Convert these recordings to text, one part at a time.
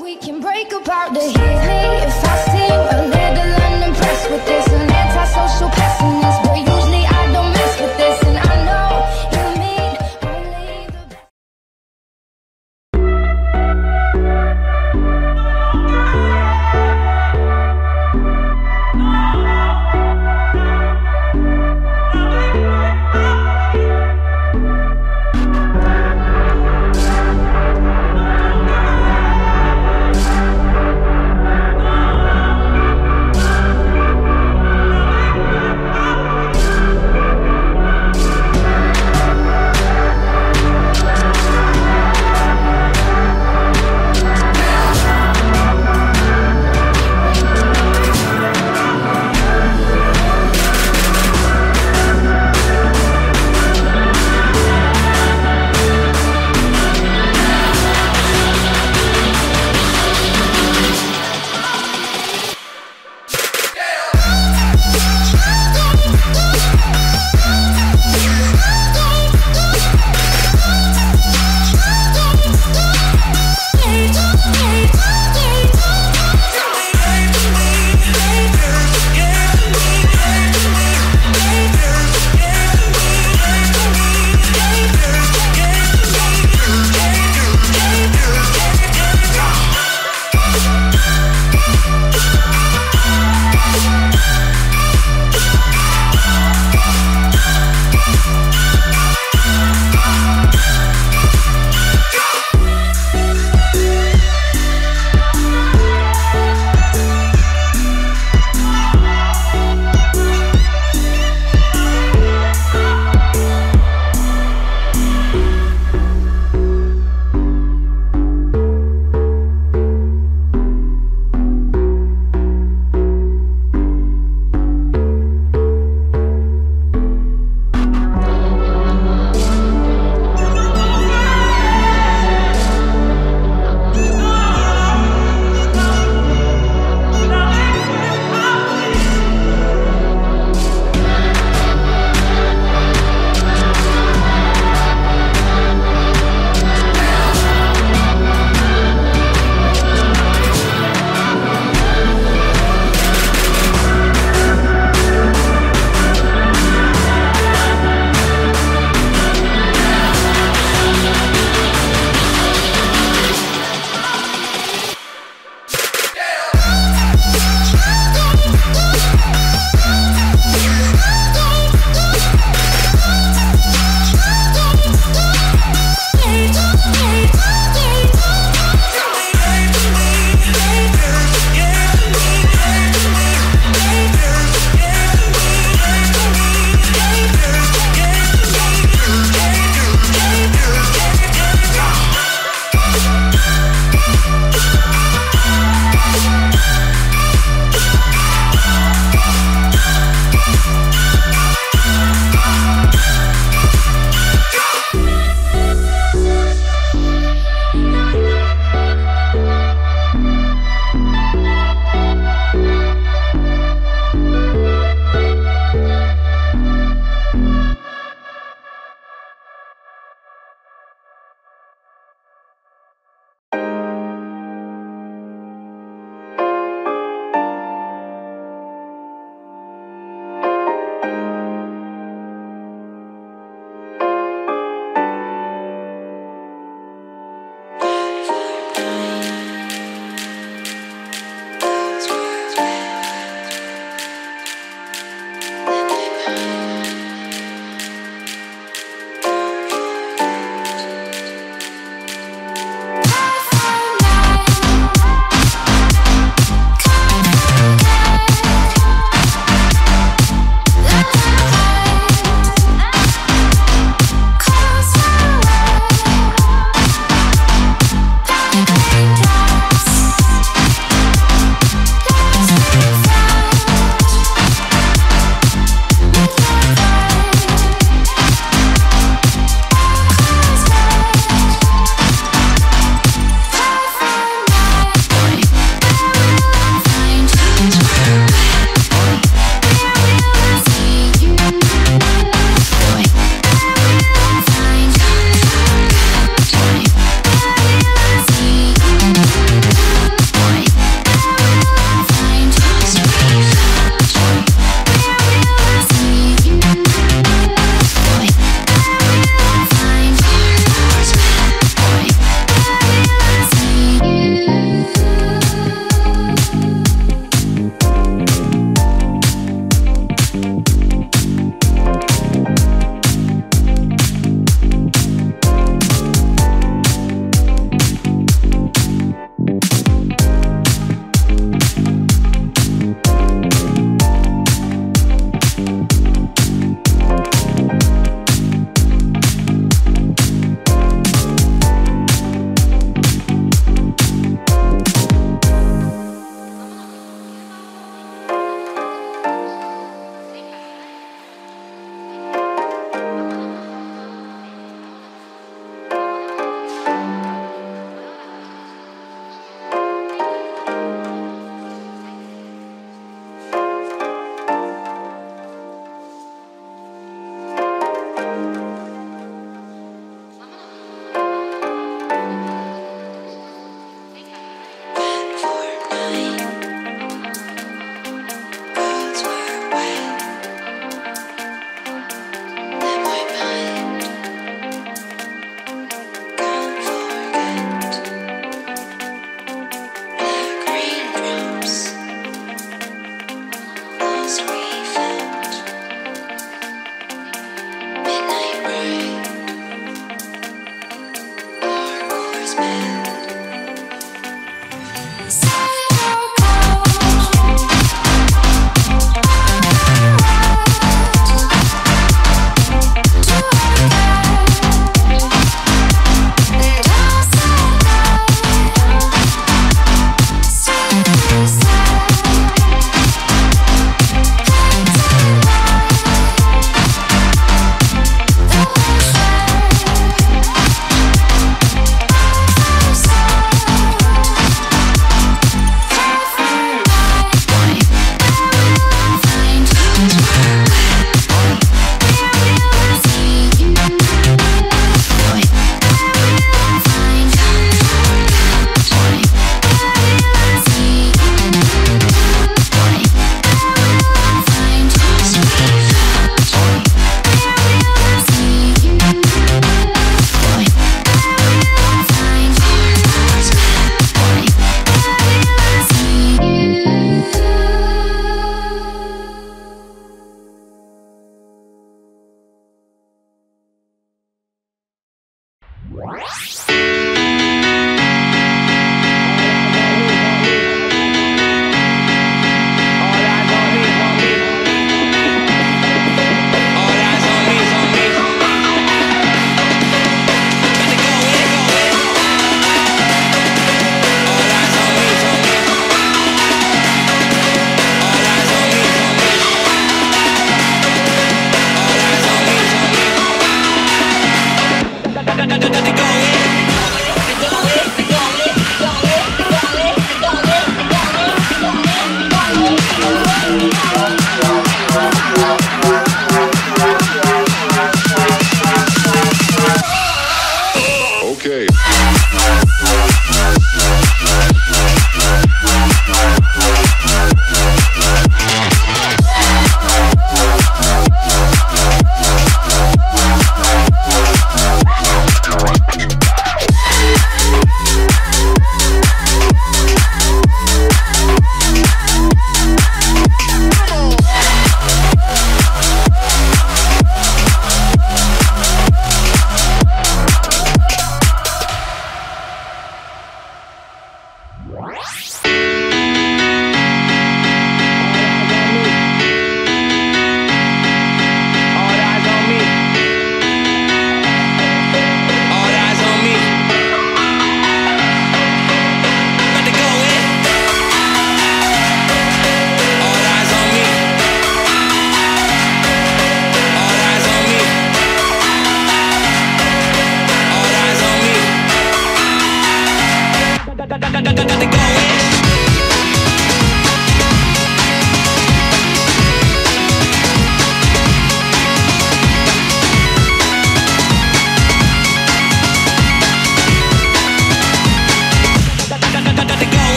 we can break apart hear me if I seem a little unimpressed with this. An antisocial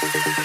Thank you.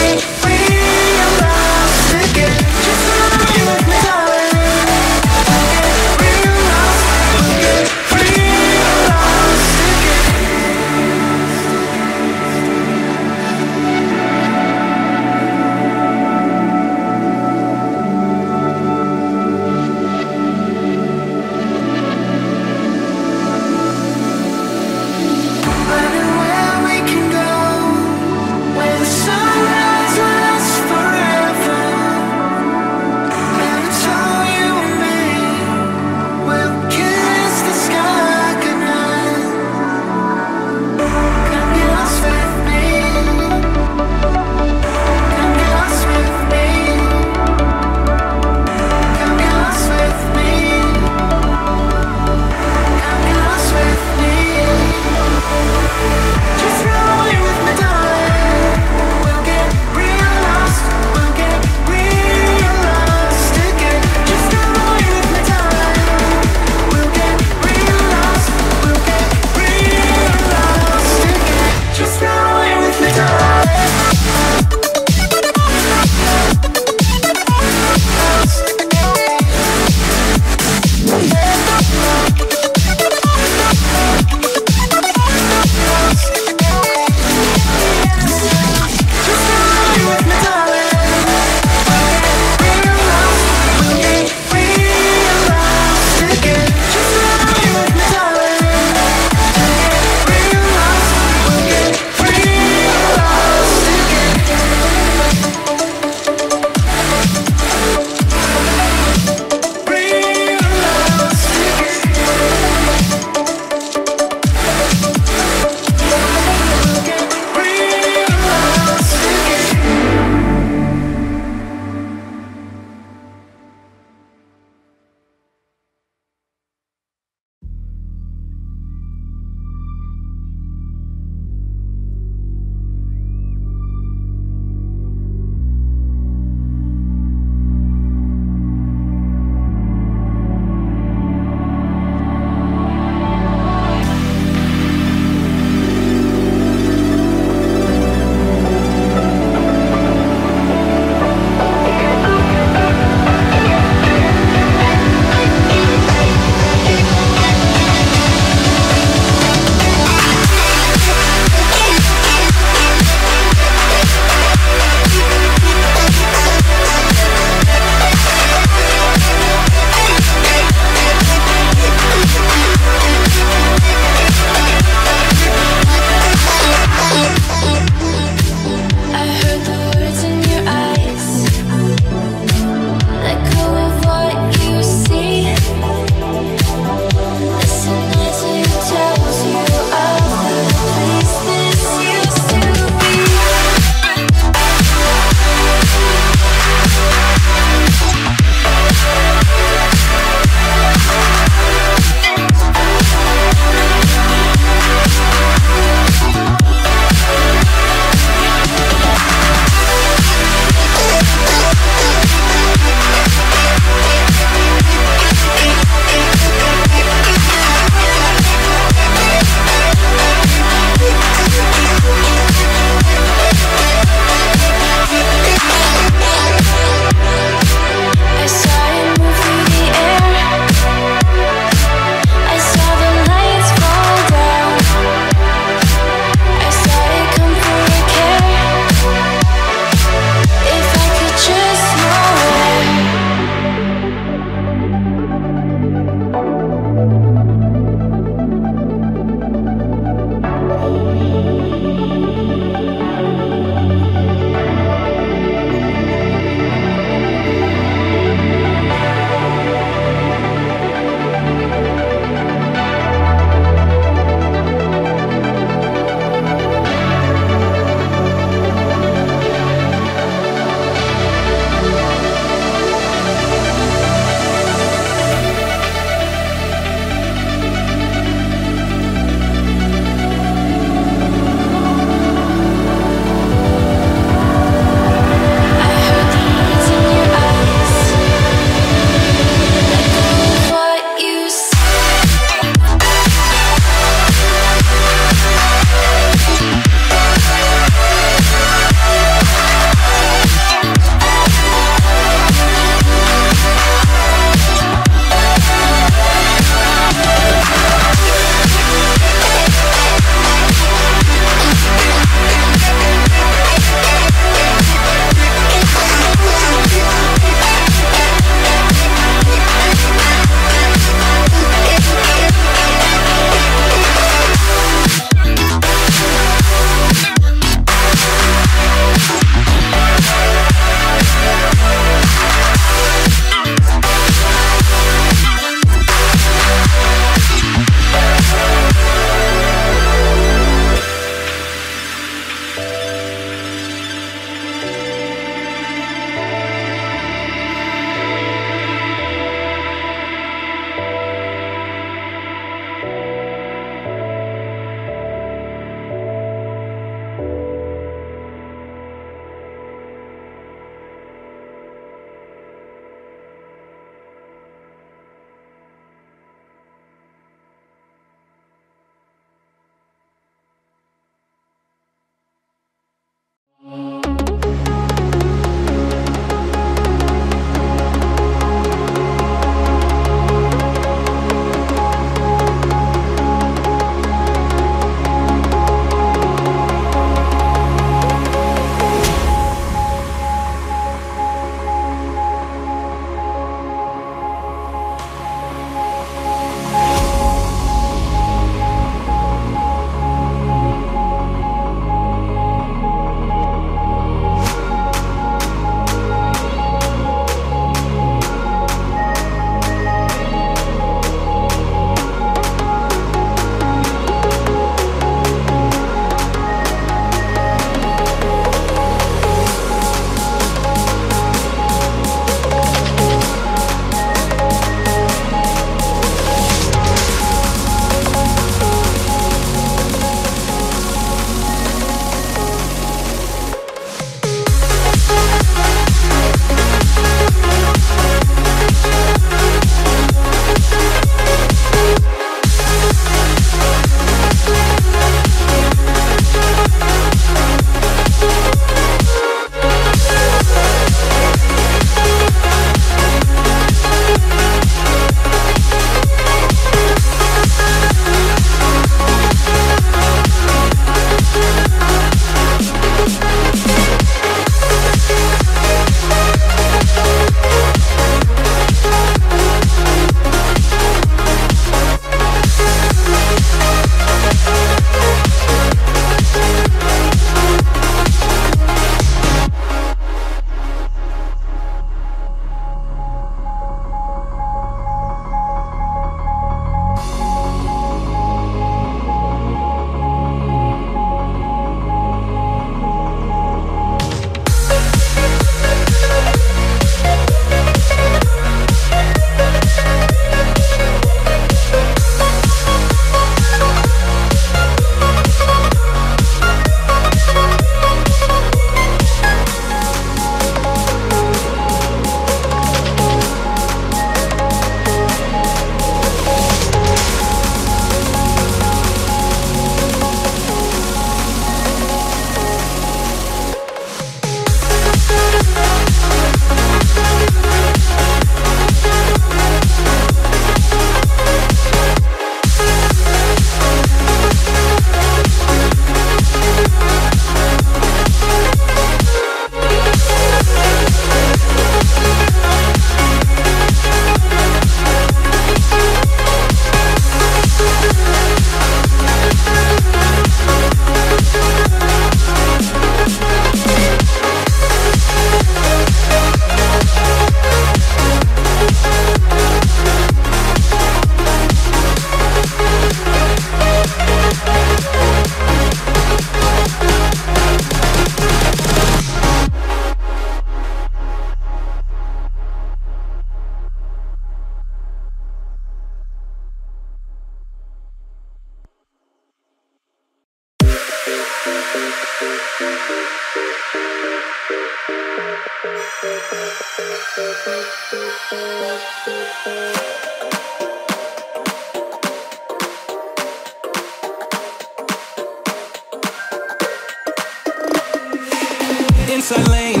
Inside lane,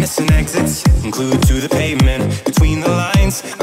missing exits, glued to the pavement, between the lines.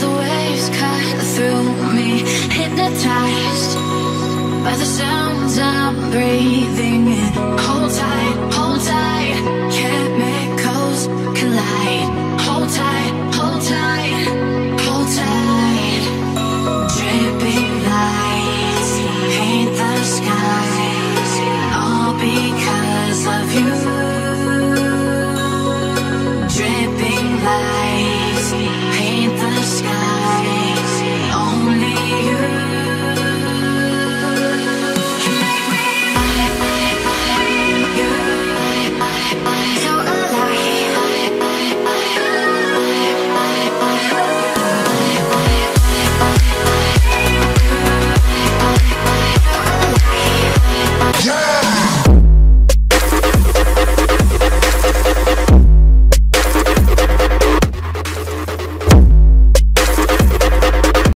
the waves cut through me Hypnotized by the sounds I'm breathing in. Hold tight.